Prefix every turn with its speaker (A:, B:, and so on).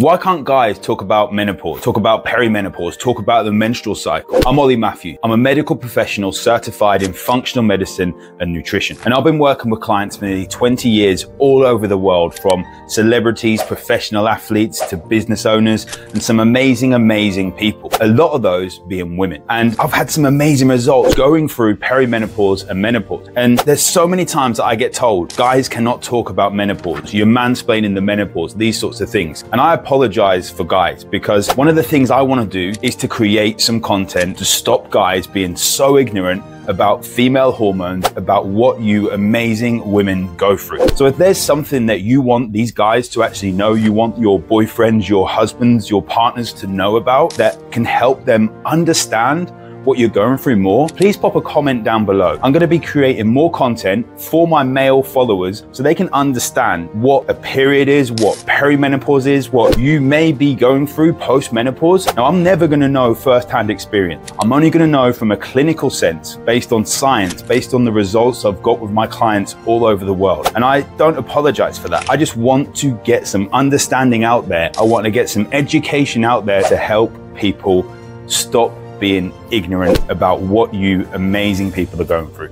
A: Why can't guys talk about menopause, talk about perimenopause, talk about the menstrual cycle? I'm Ollie Matthews. I'm a medical professional certified in functional medicine and nutrition. And I've been working with clients for nearly 20 years all over the world from celebrities, professional athletes to business owners and some amazing, amazing people. A lot of those being women. And I've had some amazing results going through perimenopause and menopause. And there's so many times that I get told guys cannot talk about menopause. You're mansplaining the menopause, these sorts of things. And I apologize for guys because one of the things I want to do is to create some content to stop guys being so ignorant about female hormones, about what you amazing women go through. So if there's something that you want these guys to actually know, you want your boyfriends, your husbands, your partners to know about that can help them understand what you're going through more, please pop a comment down below. I'm going to be creating more content for my male followers so they can understand what a period is, what perimenopause is, what you may be going through post menopause. Now, I'm never going to know firsthand experience. I'm only going to know from a clinical sense, based on science, based on the results I've got with my clients all over the world. And I don't apologize for that. I just want to get some understanding out there. I want to get some education out there to help people stop being ignorant about what you amazing people are going through.